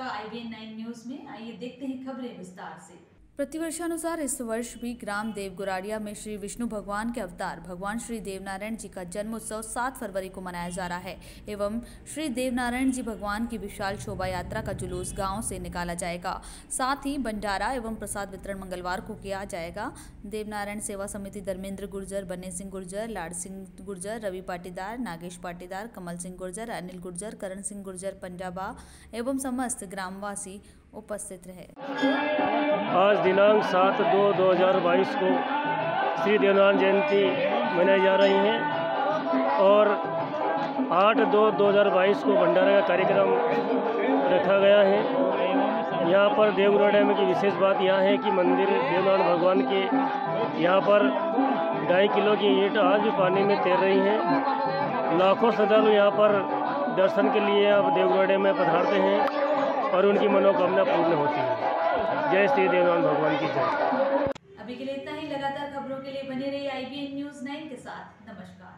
IBN I news में आइए देखते हैं खबरें विस्तार से। प्रतिवर्षानुसार इस वर्ष भी ग्राम देव गुराड़िया में श्री विष्णु भगवान के अवतार भगवान श्री देवनारायण जी का जन्म उत्सव सात फरवरी को मनाया जा रहा है एवं श्री देवनारायण जी भगवान की विशाल शोभा यात्रा का जुलूस गाँव से निकाला जाएगा। साथ ही भंडारा एवं प्रसाद वितरण मंगलवार को किया जाएगा। देवनारायण सेवा समिति धर्मेंद्र गुर्जर, बन्ने सिंह गुर्जर, लाड सिंह गुर्जर, रवि पाटीदार, नागेश पाटीदार, कमल सिंह गुर्जर, अनिल गुर्जर, करण सिंह गुर्जर, पंजाबा एवं समस्त ग्रामवासी उपस्थित रहे। आज दिनांक सात दो दो हज़ार बाईस को श्री देवनारायण जयंती मनाई जा रही है और आठ दो दो हज़ार बाईस को भंडारा का कार्यक्रम रखा गया है। यहाँ पर देवगुड़ा डैम की विशेष बात यह है कि मंदिर देवनारायण भगवान के यहाँ पर ढाई किलो की ईट आज भी पानी में तैर रही हैं। लाखों श्रद्धालु यहाँ पर दर्शन के लिए अब देवगुड़ा डैम में पधारते हैं। और उनकी मनोकामना पूर्ण होती है। जय श्री देवान भगवान की जय। अभी के लिए इतना ही। लगातार खबरों के लिए बने रहिए आईबीएन न्यूज़ नाइन के साथ। नमस्कार।